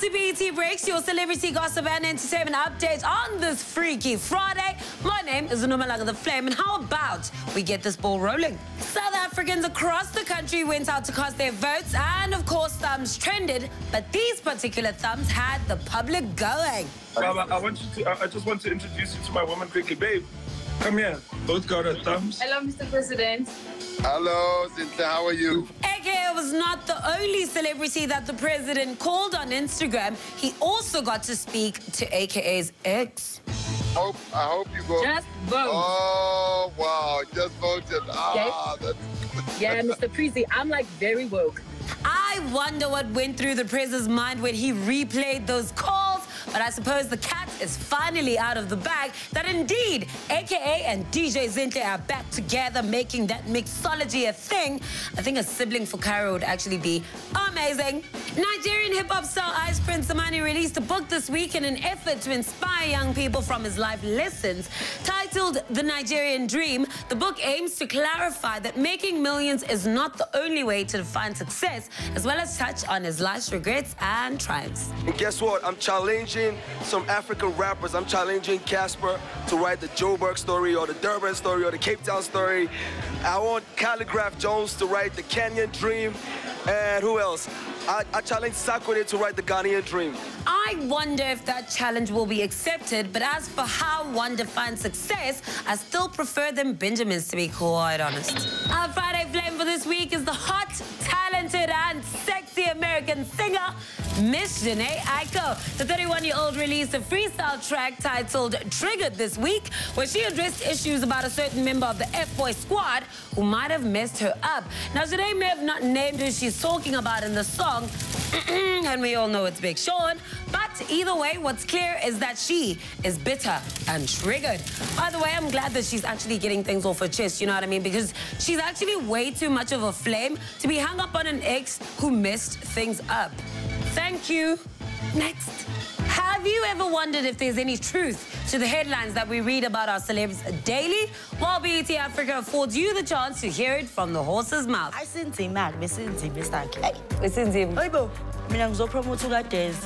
to BET Breaks, your celebrity gossip and entertainment update on this Freaky Friday. My name is Nomalanga the Flame, and how about we get this ball rolling? South Africans across the country went out to cast their votes, and of course, thumbs trended, but these particular thumbs had the public going. Um, Baba, I want you to. I, I just want to introduce you to my woman quickly, babe. Come here. Both got our thumbs. Hello, Mr. President. Hello, Cynthia, how are you? AKA was not the only celebrity that the president called on Instagram. He also got to speak to AKA's ex. Hope, I hope you go. Just vote. Oh, wow, just voted. Ah, that's... Yeah, Mr. Prezi, I'm like very woke. I wonder what went through the president's mind when he replayed those calls. But I suppose the cat is finally out of the bag that indeed AKA and DJ Zinhle are back together making that mixology a thing. I think a sibling for Kairo would actually be amazing. Nigerian hip-hop star Ice Prince Zamani released a book this week in an effort to inspire young people from his life lessons. Titled The Nigerian Dream, the book aims to clarify that making millions is not the only way to define success, as well as touch on his life's regrets and triumphs. And guess what? I'm challenging some African rappers. I'm challenging Cassper to write the Joburg story or the Durban story or the Cape Town story. I want Khaligraph Jones to write the Kenyan Dream. And who else? I, I challenge Sarkodie to write the Ghanaian Dream. I wonder if that challenge will be accepted, but as for how one defines success, I still prefer them Benjamins, to be quite honest. Our Friday Flame for this week is the hot, talented, and sexy American singer, Miss Jhené Aiko. The 31-year-old released a freestyle track titled Triggered this week, where she addressed issues about a certain member of the F-Boy squad who might have messed her up. Now, Jhené may have not named who she's talking about in the song, and we all know it's Big Sean, but either way, what's clear is that she is bitter and triggered. By the way, I'm glad that she's actually getting things off her chest, you know what I mean? Because she's actually way too much of a flame to be hung up on an ex who messed things up. Thank you. Next. Have you ever wondered if there's any truth to the headlines that we read about our celebs daily? Well, BET Africa affords you the chance to hear it from the horse's mouth. ayisinzima-ke besinzima esakhe eyi Esinzima. hayibo mina ngizopromotha ukadez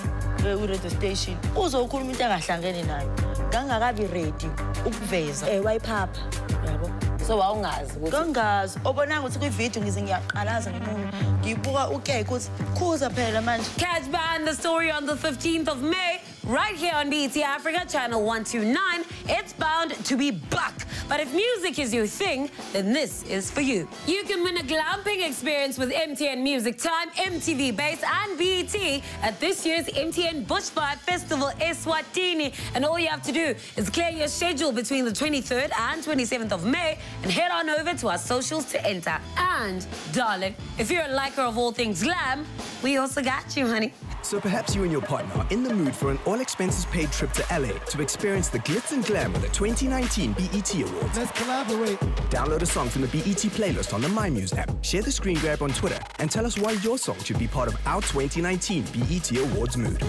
kwi-radio station uzokhuluma into engahlangene nayo ngangakabi ready ukuveza um wayiphapha yabo So wawungazi ukuthi kangazi obonanga ukuthi kwividiyo ngize ngiyaqalaza ngemuva ngiyibuka ukeke ukuthi khuza phela manje Catch behind the story on the 15th of May, right here on BET Africa, channel 129. It's bound to be buck. But if music is your thing, then this is for you. You can win a glamping experience with MTN Music Time, MTV Base, and BET at this year's MTN Bushfire Festival Eswatini. And all you have to do is clear your schedule between the 23rd and 27th of May and head on over to our socials to enter. And, darling, if you're a liker of all things glam, we also got you, honey. So perhaps you and your partner are in the mood for an all expenses paid trip to LA to experience the glitz and glam of the 2019 BET Awards. Let's collaborate. Download a song from the BET playlist on the MyMuse app, share the screen grab on Twitter, and tell us why your song should be part of our 2019 BET Awards mood.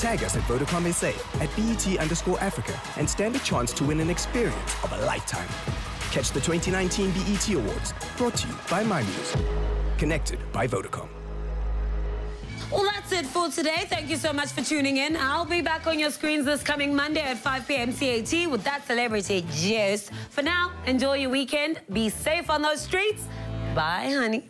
Tag us at Vodacom SA at BET underscore Africa and stand a chance to win an experience of a lifetime. Catch the 2019 BET Awards, brought to you by MyMuse. Connected by Vodacom. Well, that's it for today. Thank you so much for tuning in. I'll be back on your screens this coming Monday at 5 p.m. CAT with that celebrity juice. For now, enjoy your weekend. Be safe on those streets. Bye, honey.